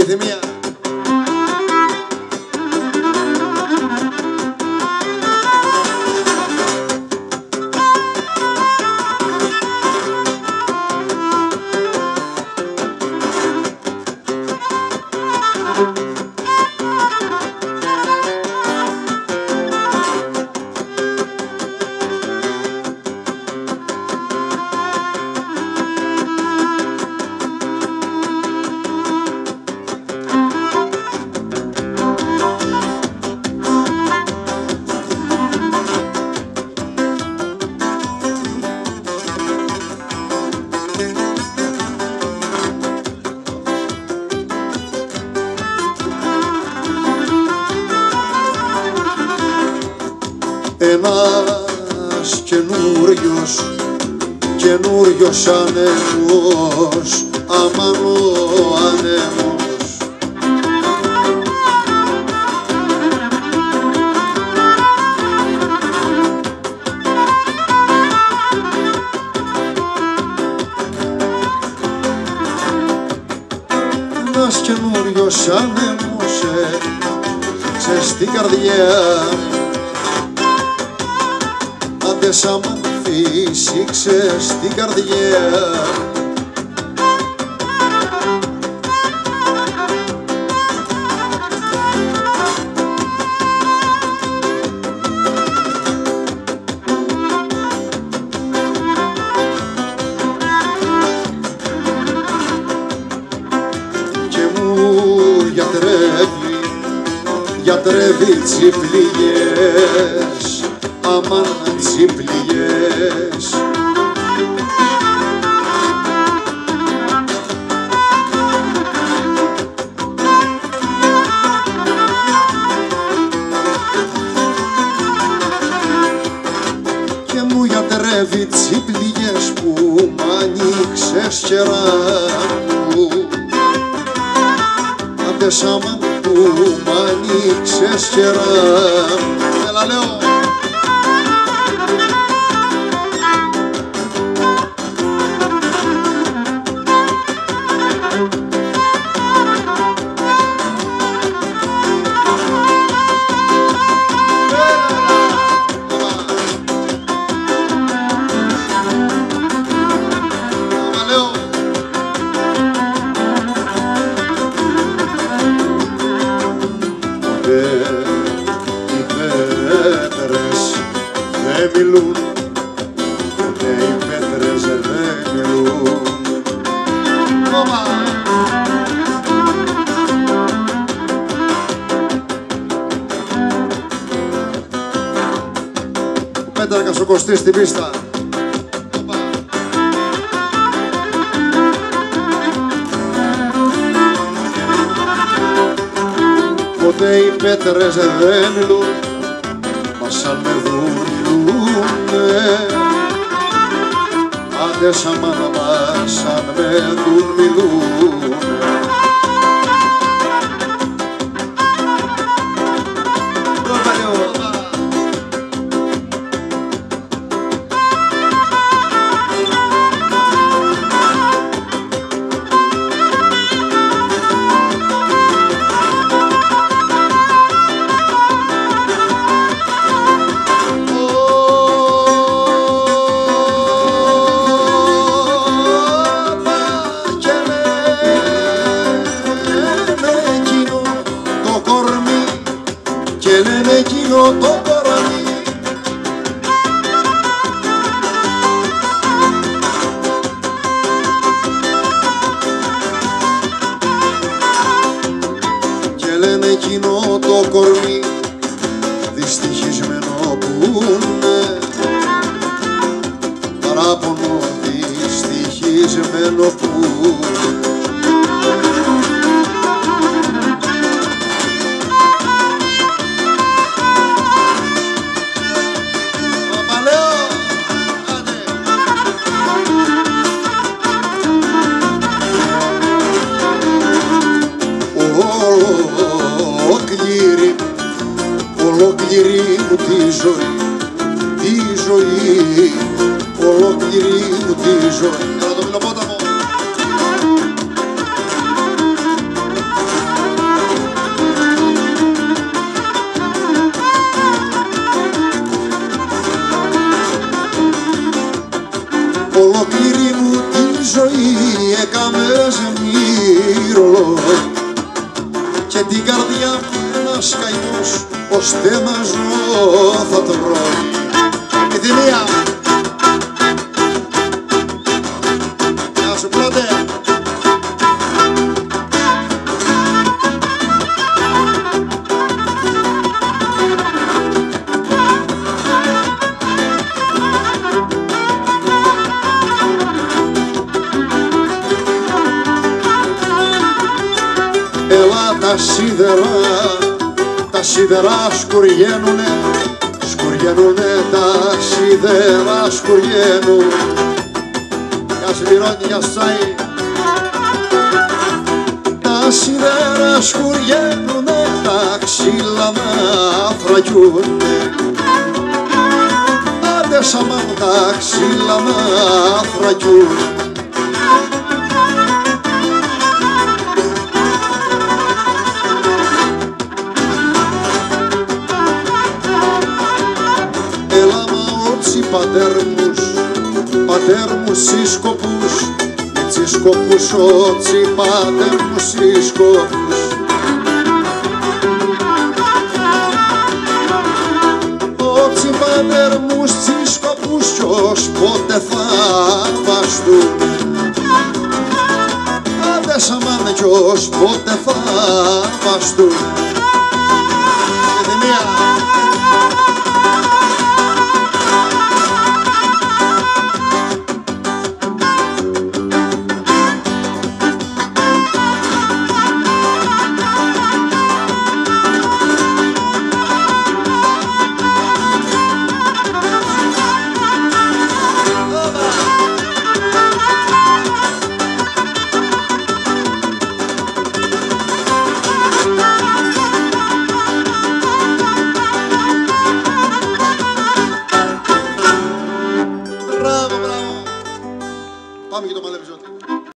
επιθυμία. Ένας καινούριος καινούριος ανέμος αμάν ο ανέμος. Ένας καινούριος ανέμος σε στην καρδιά άντε σαν φύσηξε στην καρδιά γιατρεύει τσιπλιές, αμάν τσιπλιές. και μου γιατρεύει τσιπλιές που μ' ανοίξες κερά μου Άντε σάμα που μ' ανοίξες κερά Έλα λέω Έλα Πέτρακα σου κοστί στην πίστα Κόμμα! Ποτέ οι πέτρες δεν μιλούν Μα σαν με δουν μιλούνε Άντε σαν μάνα μας σαν με δουν μιλούνε το κορμί δυστυχισμένο που είναι παράπονο δυστυχισμένο που ζωή, τη ζωή, ολόκληρη μου τη ζωή. Ολόκληρη μου τη ζωή έκαμε σε μύρολο και την καρδιά μου ένας καημός ως ζω θα τρώει Επιθυμία Γεια σου πρώτε. Έλα τα σίδερα, τα σίδερα σκουριένουνε, σκουριένουνε τα σίδερα σκουριένουν. Γεια σου Λιρώνη, γεια σου Σάι. Τα σίδερα σκουριένουνε, τα ξύλα να φραγιούνε. Άντε σαμάν τα ξύλα να φραγιούνε. Μα ότσι πατέρ μους, πατέρ μου σύσκοπους, σύσκοπους ότσι πατέρ μου σύσκοπους. Ότσι πατέρ μου σύσκοπους κι ως πότε θα βαστούν. Άντε σαμάνε κι ως πότε θα βαστούν. Εθιμία.